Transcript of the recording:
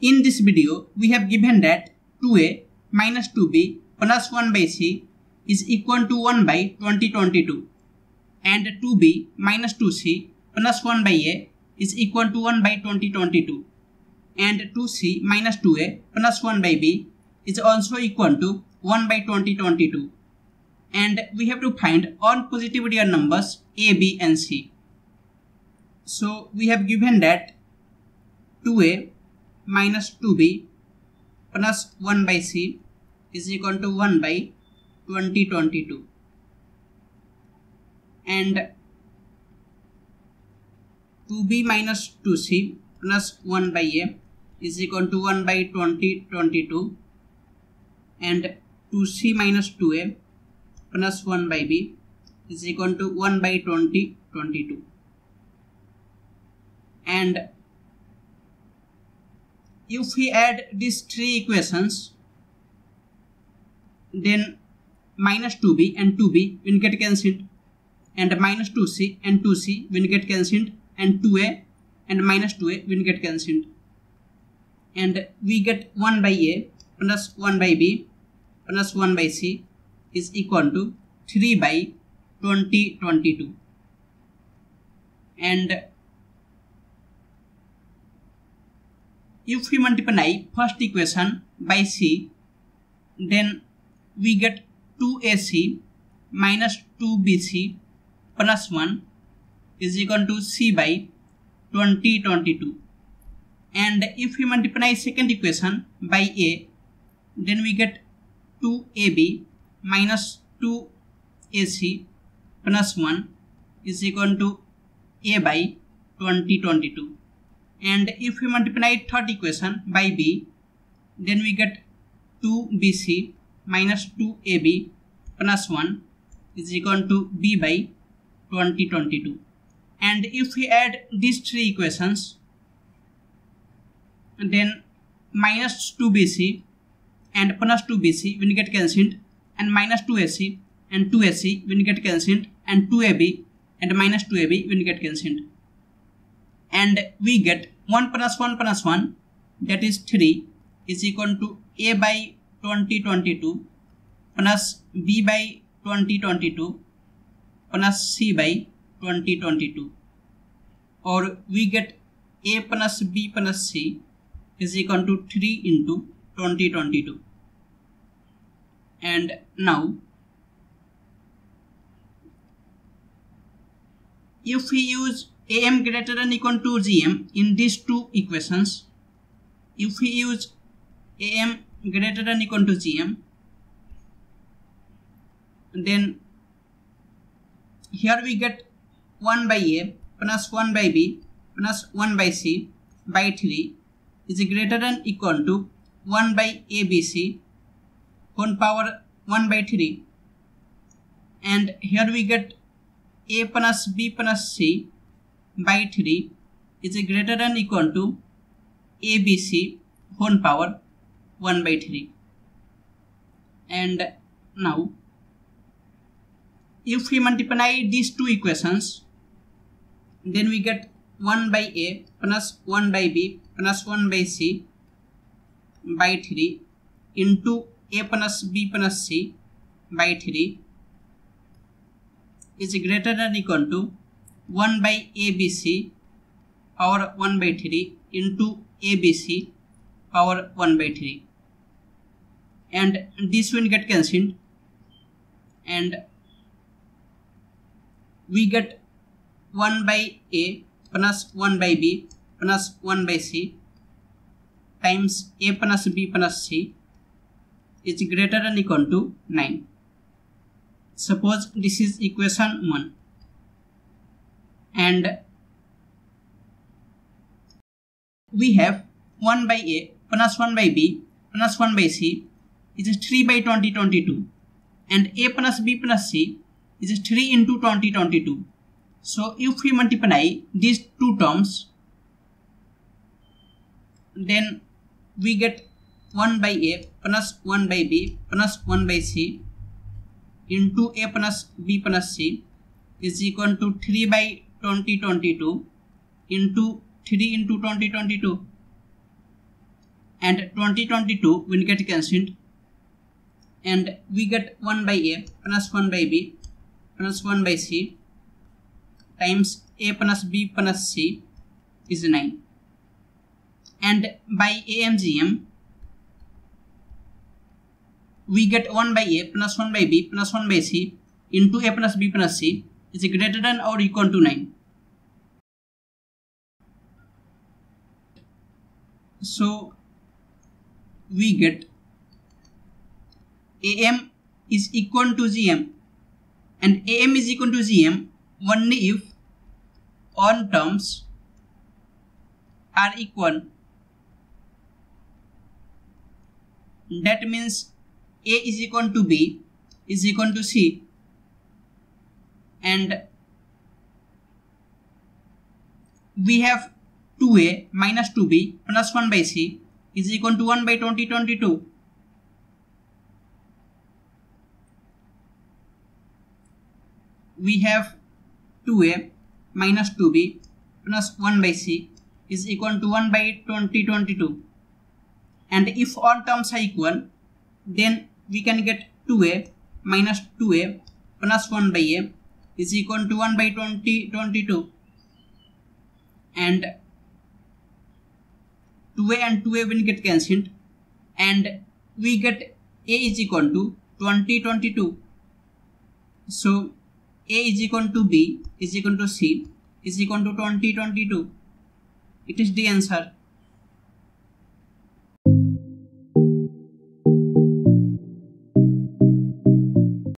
In this video, we have given that 2a minus 2b plus 1 by c is equal to 1 by 2022 and 2b minus 2c plus 1 by a is equal to 1 by 2022 and 2c minus 2a plus 1 by b is also equal to 1 by 2022 and we have to find all positive real numbers a, b and c. So we have given that 2a minus 2b plus 1 by c is equal to 1 by 2022 and 2b minus 2c plus 1 by a is equal to 1 by 2022 and 2c minus 2a plus 1 by b is equal to 1 by 2022 and if we add these three equations then minus 2b and 2b will get cancelled. And minus 2c and 2c will get cancelled. And 2a and minus 2a will get cancelled. And we get 1 by a plus 1 by b plus 1 by c is equal to 3 by 2022 and if we multiply first equation by c then we get 2ac minus 2bc plus 1 is equal to c by 2022 and if we multiply second equation by a then we get 2ab minus 2ac plus 1 is equal to a by 2022 and if we multiply third equation by b then we get 2bc minus 2ab plus 1 is equal to b by 2022 and if we add these three equations then minus 2bc and plus 2bc will get cancelled and minus 2ac and 2ac will get cancelled and 2ab and minus 2ab will get cancelled and we get 1 plus 1 plus 1 that is 3 is equal to a by 2022 plus b by 2022 plus c by 2022 or we get a plus b plus c is equal to 3 into 2022 and now if we use am greater than equal to gm in these two equations if we use am greater than equal to gm then here we get 1 by a plus 1 by b plus 1 by c by 3 is greater than equal to 1 by abc 1 power 1 by 3 and here we get a plus b plus c by 3 is a greater than equal to abc whole power 1 by 3 and now if we multiply these two equations then we get 1 by a plus 1 by b plus 1 by c by 3 into a plus b plus c by 3 is greater than equal to 1 by abc power 1 by 3 into abc power 1 by 3 and this will get cancelled. And we get 1 by a plus 1 by b plus 1 by c times a plus b plus c is greater than equal to 9 suppose this is equation 1 and we have 1 by a plus 1 by b plus 1 by c is 3 by 2022 and a plus b plus c is 3 into 2022 so if we multiply these two terms then we get 1 by a plus 1 by b plus 1 by c into a plus b plus c is equal to 3 by 2022 into 3 into 2022 and 2022 will get cancelled? And we get 1 by a plus 1 by b plus 1 by c times a plus b plus c is 9 and by AMGM we get 1 by a plus 1 by b plus 1 by c into a plus b plus c is greater than or equal to 9 so we get AM is equal to GM and AM is equal to GM only if all terms are equal. That means A is equal to B is equal to C and we have 2a minus 2b plus 1 by c is equal to 1 by 2022. We have 2a minus 2b plus 1 by c is equal to 1 by 2022. And if all terms are equal, then we can get 2a minus 2a plus 1 by a is equal to 1 by 2022. And 2a and 2a will get cancelled. And we get a is equal to 2022 so a is equal to b is equal to c is equal to 2022 it is the answer